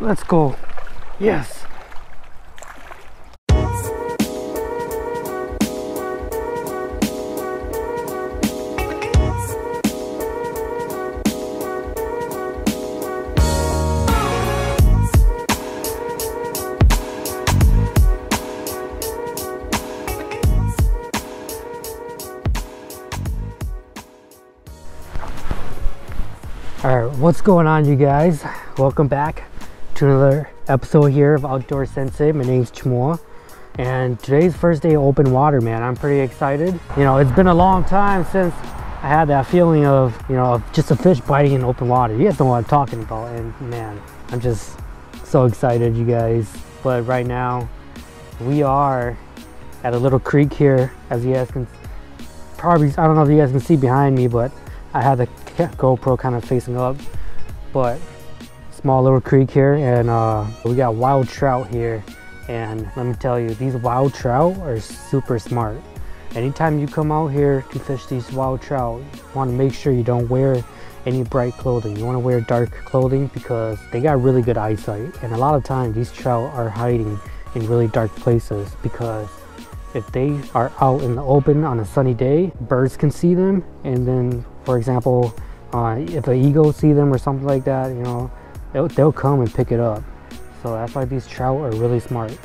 Let's go. Yes. All right, what's going on, you guys? Welcome back to another episode here of Outdoor Sensei. My name's Chimua, and today's first day open water, man. I'm pretty excited. You know, it's been a long time since I had that feeling of, you know, of just a fish biting in open water. You guys know what I'm talking about, and man, I'm just so excited, you guys. But right now, we are at a little creek here, as you guys can probably, I don't know if you guys can see behind me, but I have the GoPro kind of facing up, but small little creek here, and uh, we got wild trout here. And let me tell you, these wild trout are super smart. Anytime you come out here to fish these wild trout, you want to make sure you don't wear any bright clothing. You want to wear dark clothing because they got really good eyesight. And a lot of times these trout are hiding in really dark places because if they are out in the open on a sunny day, birds can see them. And then, for example, uh, if an eagle see them or something like that, you know, they'll, they'll come and pick it up. So that's why these trout are really smart.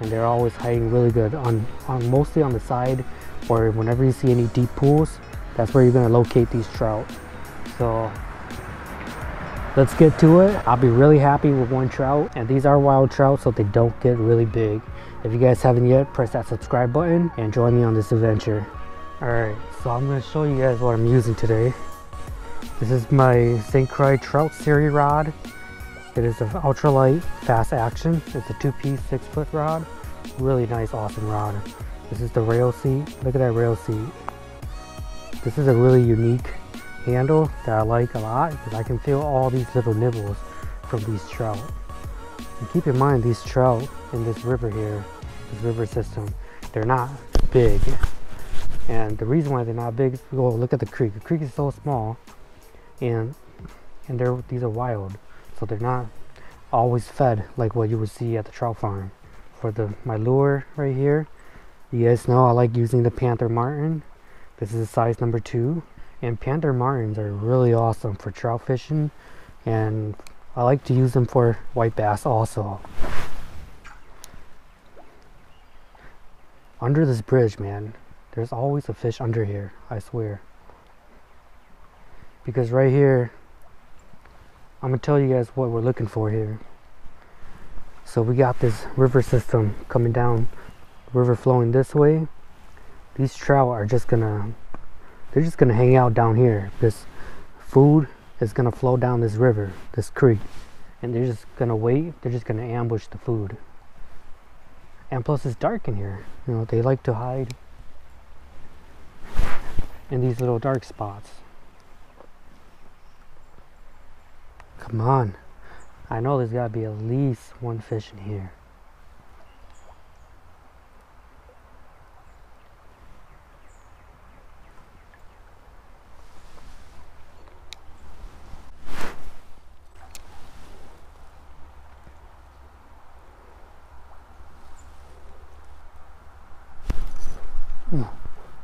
And they're always hiding really good on, on mostly on the side or whenever you see any deep pools, that's where you're gonna locate these trout. So let's get to it. I'll be really happy with one trout and these are wild trout so they don't get really big. If you guys haven't yet, press that subscribe button and join me on this adventure. Alright, so I'm to show you guys what I'm using today. This is my St. Croix Trout Series rod. It is an ultralight fast action. It's a two-piece six foot rod. Really nice, awesome rod. This is the reel seat. Look at that reel seat. This is a really unique handle that I like a lot because I can feel all these little nibbles from these trout. And keep in mind these trout in this river here, this river system, they're not big. And the reason why they're not big is go look at the creek. The creek is so small and and they're these are wild. So they're not always fed like what you would see at the trout farm. For the my lure right here, you guys know I like using the Panther Martin. This is a size number two. And Panther Martins are really awesome for trout fishing and I like to use them for white bass also. Under this bridge, man, there's always a fish under here, I swear. Because right here, I'm gonna tell you guys what we're looking for here. So we got this river system coming down, river flowing this way. These trout are just gonna, they're just gonna hang out down here. This food is gonna flow down this river, this creek, and they're just gonna wait. They're just gonna ambush the food. And plus, it's dark in here. You know, they like to hide in these little dark spots. Come on. I know there's gotta be at least one fish in here.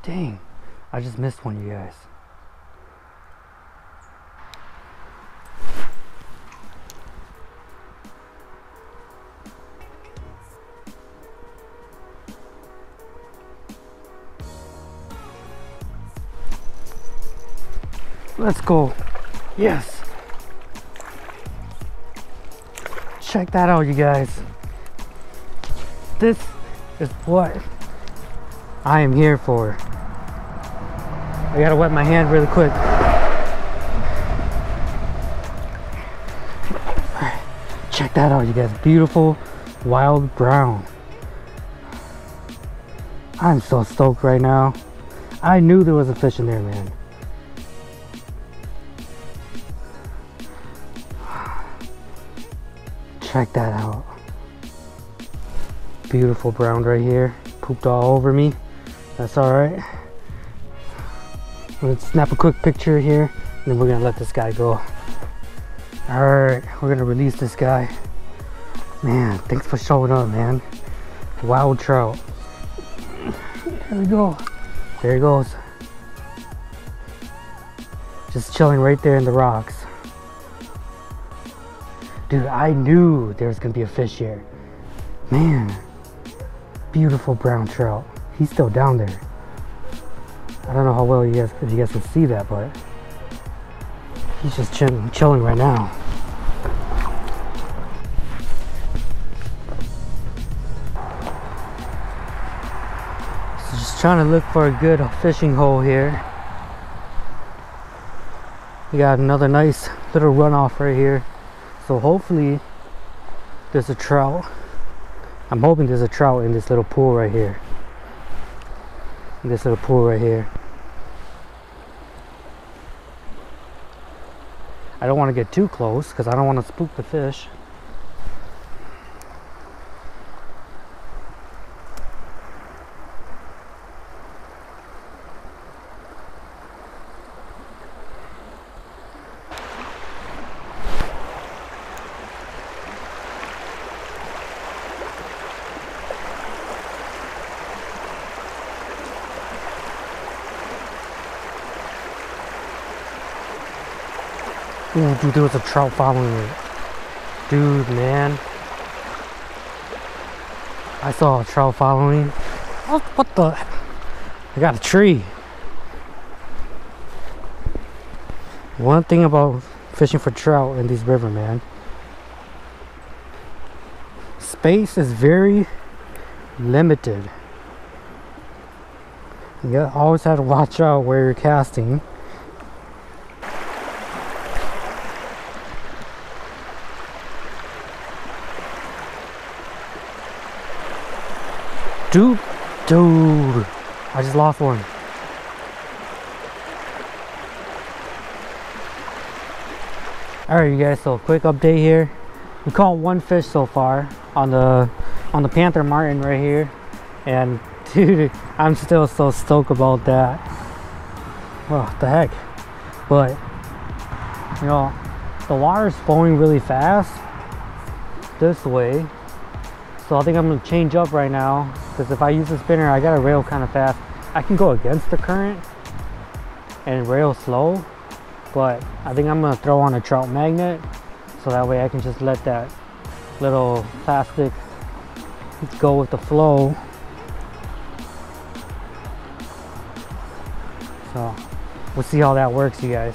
Dang. I just missed one, you guys. Let's go. Yes. Check that out, you guys. This is what I am here for. I gotta wet my hand really quick. Check that out, you guys. Beautiful wild brown. I'm so stoked right now. I knew there was a fish in there, man. Check that out. Beautiful brown right here. Pooped all over me. That's alright. Let's snap a quick picture here and then we're gonna let this guy go. Alright, we're gonna release this guy. Man, thanks for showing up, man. Wild trout. There we go. There he goes. Just chilling right there in the rocks. Dude, I knew there was gonna be a fish here. Man, beautiful brown trout. He's still down there. I don't know how well you guys, if you guys can see that, but he's just chilling, chilling right now. So just trying to look for a good fishing hole here. We got another nice little runoff right here. So hopefully there's a trout. I'm hoping there's a trout in this little pool right here. In this little pool right here. I don't want to get too close because I don't want to spook the fish. Ooh, dude, there was a trout following me. Dude, man. I saw a trout following. What, what the? I got a tree. One thing about fishing for trout in these river, man. Space is very limited. You always have to watch out where you're casting. Dude, dude, I just lost one. Alright you guys, so quick update here. We caught one fish so far on the on the Panther Martin right here. And dude, I'm still so stoked about that. What the heck? But you know, the water's flowing really fast this way. So I think I'm gonna change up right now because if I use the spinner, I gotta rail kind of fast. I can go against the current and rail slow, but I think I'm gonna throw on a trout magnet so that way I can just let that little plastic go with the flow. So we'll see how that works, you guys.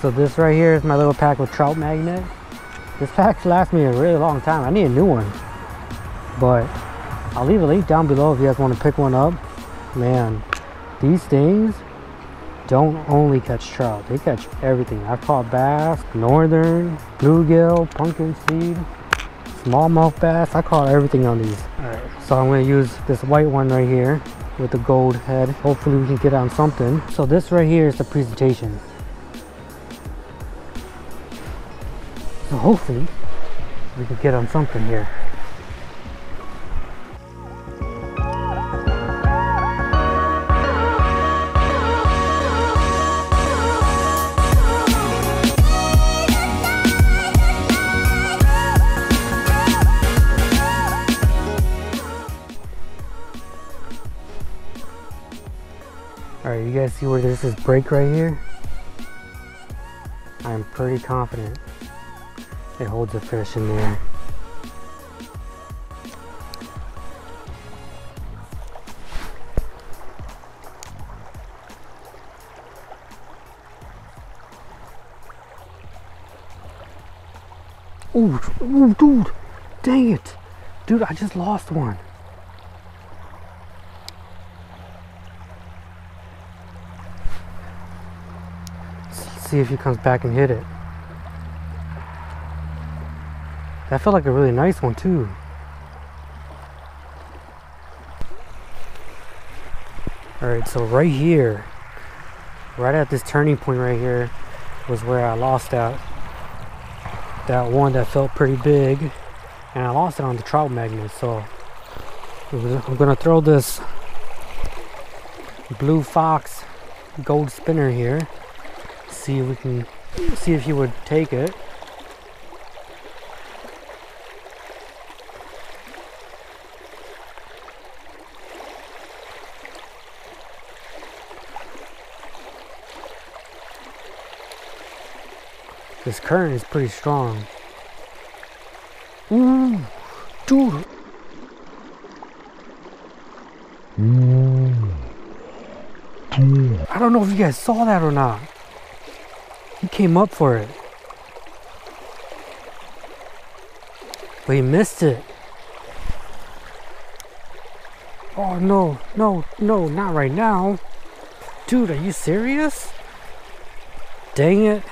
So this right here is my little pack with trout magnet. This pack lasts me a really long time. I need a new one. But I'll leave a link down below if you guys want to pick one up. Man, these things don't only catch trout. They catch everything. I've caught bass, northern, bluegill, pumpkin seed, smallmouth bass. I caught everything on these. Alright, so I'm going to use this white one right here with the gold head. Hopefully we can get on something. So this right here is the presentation. Hopefully we can get on something here. Alright, you guys see where there's this is break right here? I'm pretty confident it holds a fish in there. Oh, oh, dude, dang it. Dude, I just lost one. Let's see if he comes back and hit it. That felt like a really nice one too. All right, so right here, right at this turning point right here, was where I lost that that one that felt pretty big, and I lost it on the trout magnet. So I'm gonna throw this blue fox gold spinner here. See if we can see if he would take it. This current is pretty strong. Ooh, dude. I don't know if you guys saw that or not. He came up for it. But he missed it. Oh no, no, no, not right now. Dude, are you serious? Dang it.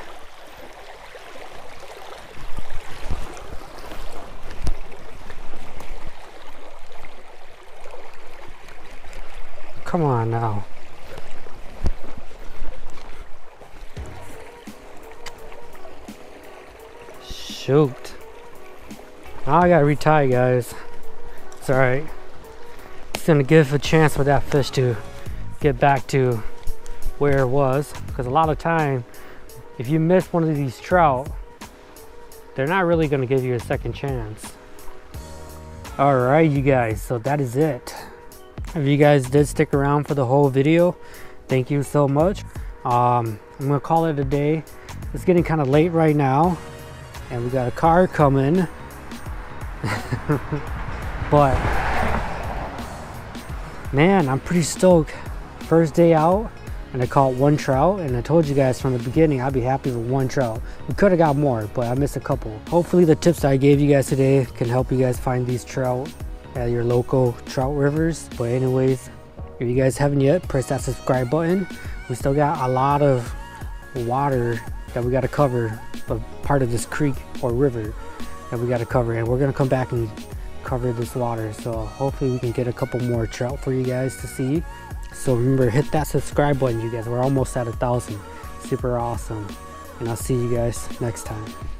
Come on now. Shoot. Now I gotta retie, guys. It's alright. It's gonna give a chance for that fish to get back to where it was. Because a lot of time, if you miss one of these trout, they're not really gonna give you a second chance. Alright, you guys, so that is it if you guys did stick around for the whole video thank you so much. Um, i'm gonna call it a day. It's getting kind of late right now and we got a car coming. But man i'm pretty stoked. First day out and I caught one trout and I told you guys from the beginning I'd be happy with one trout. We could have got more but I missed a couple. Hopefully the tips I gave you guys today can help you guys find these trout at your local trout rivers. But anyways, if you guys haven't yet, press that subscribe button. We still got a lot of water that we got to cover, but part of this creek or river that we got to cover. And we're going to come back and cover this water. So hopefully we can get a couple more trout for you guys to see. So remember, hit that subscribe button, you guys. We're almost at a thousand. Super awesome. And I'll see you guys next time.